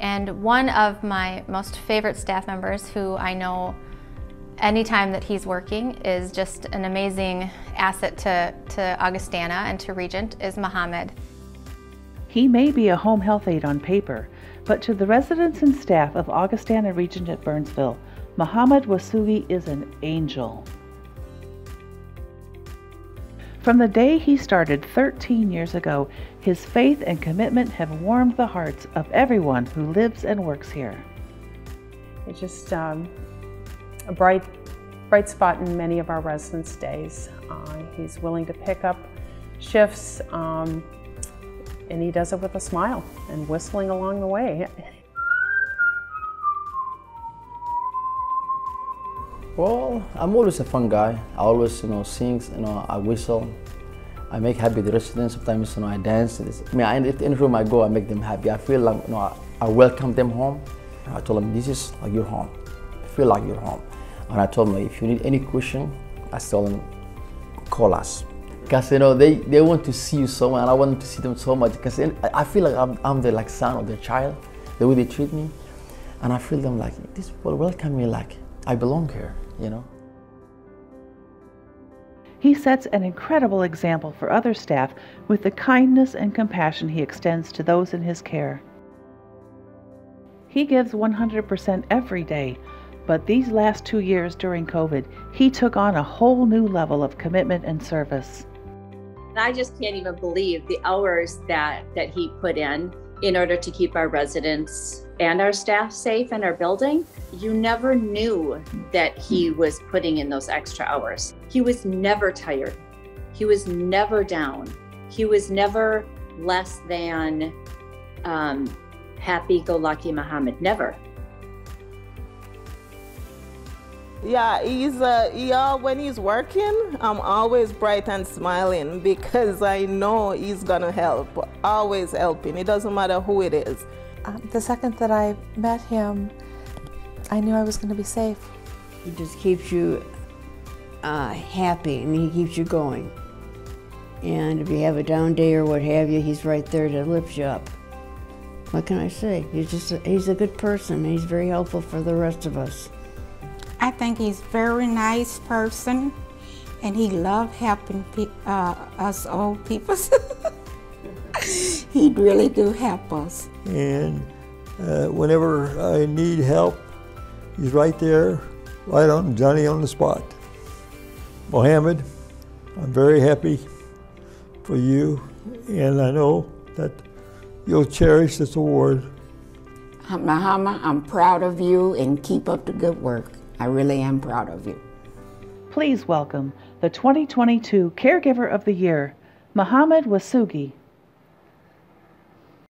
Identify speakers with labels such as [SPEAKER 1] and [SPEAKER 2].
[SPEAKER 1] And one of my most favorite staff members who I know anytime that he's working is just an amazing asset to, to Augustana and to Regent is Mohamed.
[SPEAKER 2] He may be a home health aide on paper, but to the residents and staff of Augustana Regent at Burnsville, Mohamed Wasuge is an angel. From the day he started 13 years ago, his faith and commitment have warmed the hearts of everyone who lives and works here.
[SPEAKER 3] It's just um, a bright, bright spot in many of our residents' days. Uh, he's willing to pick up shifts, um, and he does it with a smile and whistling along the way.
[SPEAKER 4] Well, I'm always a fun guy. I always, you know, sing, you know, I whistle. I make happy the residents. Sometimes, you know, I dance. I mean, I, any room I go, I make them happy. I feel like, you know, I, I welcome them home. I told them, this is like your home. I feel like your home. And I told them, if you need any question, I tell them, call us. Because, you know, they, they want to see you so much, and I want to see them so much. Because I feel like I'm, I'm the like son of their child, the way they treat me. And I feel them like, these people welcome me like I belong here, you know.
[SPEAKER 2] He sets an incredible example for other staff with the kindness and compassion he extends to those in his care. He gives 100% every day, but these last two years during COVID, he took on a whole new level of commitment and service.
[SPEAKER 5] I just can't even believe the hours that, that he put in in order to keep our residents and our staff safe in our building, you never knew that he was putting in those extra hours. He was never tired. He was never down. He was never less than um, happy go lucky Mohamed. Never.
[SPEAKER 6] Yeah, he's uh, yeah. When he's working, I'm always bright and smiling because I know he's gonna help. Always helping. It doesn't matter who it is.
[SPEAKER 7] Um, the second that I met him, I knew I was gonna be safe.
[SPEAKER 8] He just keeps you uh, happy and he keeps you going. And if you have a down day or what have you, he's right there to lift you up. What can I say? He's just a, he's a good person. He's very helpful for the rest of us.
[SPEAKER 9] I think he's a very nice person, and he loved helping uh, us old people. he really do help us.
[SPEAKER 10] And uh, whenever I need help, he's right there, right on Johnny on the spot. Mohamed, I'm very happy for you, and I know that you'll cherish this award.
[SPEAKER 11] Mohamed, I'm proud of you and keep up the good work. I really am proud of you.
[SPEAKER 2] Please welcome the 2022 Caregiver of the Year, Mohamed Wasuge.